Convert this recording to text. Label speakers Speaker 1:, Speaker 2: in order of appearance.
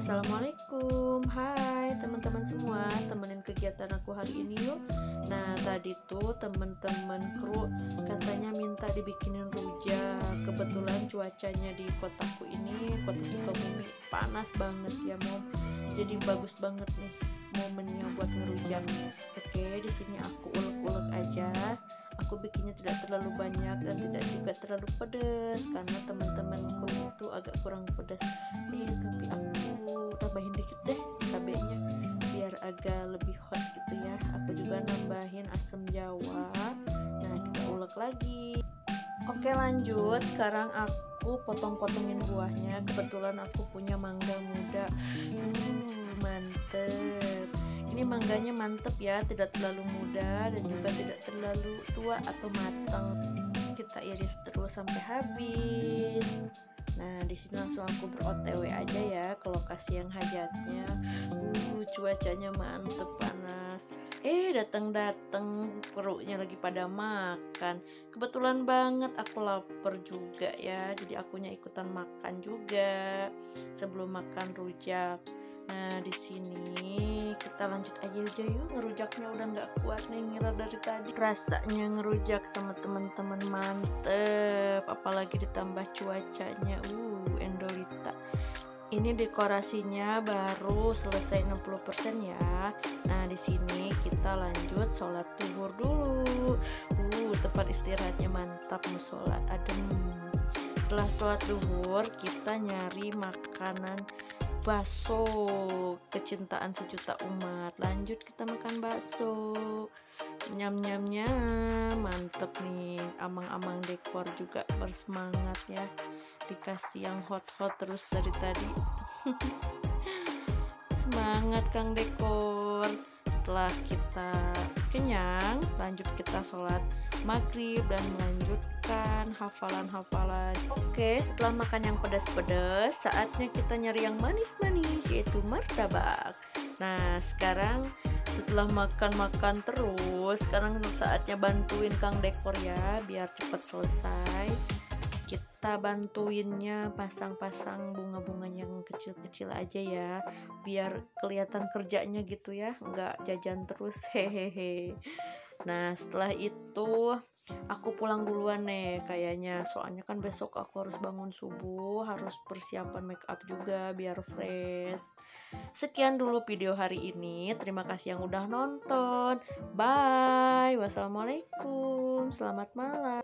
Speaker 1: Assalamualaikum. Hai teman-teman semua. Temenin kegiatan aku hari ini yuk. Nah tadi tuh teman-teman kru Katanya minta dibikinin rujak. Kebetulan cuacanya di kotaku ini Kota Sukabumi Panas banget ya mom. Jadi bagus banget nih momennya buat ngerujak Oke di sini aku ulek-ulek aja. Aku bikinnya tidak terlalu banyak dan tidak juga terlalu pedas karena teman-teman kru itu agak kurang pedas eh tapi aku tambahin dikit deh cabenya biar agak lebih hot gitu ya. Aku juga nambahin asam jawa. Nah kita ulek lagi. Oke lanjut. Sekarang aku potong-potongin buahnya. Kebetulan aku punya mangga muda. Uh mantep. Ini mangganya mantep ya tidak terlalu muda dan juga tidak terlalu tua atau matang. Kita iris terus sampai habis nah di sini langsung aku berotw aja ya ke lokasi yang hajatnya. Uh cuacanya mantep panas. Eh datang datang perutnya lagi pada makan. Kebetulan banget aku lapar juga ya jadi akunya ikutan makan juga sebelum makan rujak Nah di sini kita lanjut aja aja yuk. Ngerujaknya udah nggak kuat nih ngira dari tadi. Rasanya ngerujak sama teman-teman mantep apalagi ditambah cuacanya. Uh endolita ini dekorasinya baru selesai 60% ya. Nah di sini kita lanjut sholat tuhur dulu. Uh tempat istirahatnya mantap musola adem. Setelah sholat duhur kita nyari makanan bakso kecintaan sejuta umat. Lanjut kita makan bakso. Nyam nyam nyam. Mantep nih amang-amang dekor juga bersemangat ya. Dikasih yang hot-hot terus dari tadi. Semangat kang dekor setelah kita kenyang lanjut kita sholat maghrib dan melanjutkan hafalan-hafalan. Oke setelah makan yang pedas-pedas saatnya kita nyari yang manis-manis yaitu martabak. Nah sekarang setelah makan-makan terus sekarang saatnya bantuin kang dekor ya biar cepat selesai kita bantuinnya pasang-pasang bunga-bunga yang kecil-kecil aja ya biar kelihatan kerjanya gitu ya nggak jajan terus hehehe. Nah setelah itu aku pulang duluan nih kayaknya. Soalnya kan besok aku harus bangun subuh harus persiapan make up juga biar fresh. Sekian dulu video hari ini. Terima kasih yang udah nonton. Bye. Wassalamualaikum. Selamat malam